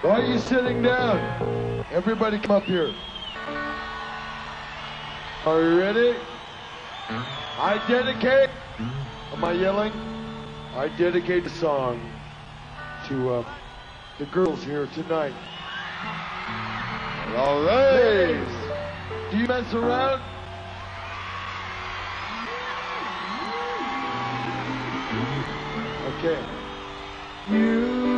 Why are you sitting down? Everybody come up here. Are you ready? I dedicate. Am I yelling? I dedicate the song to uh, the girls here tonight. All right. Do you mess around? Okay. You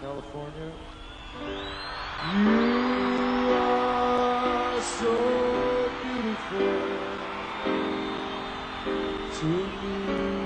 California. You are so beautiful to me.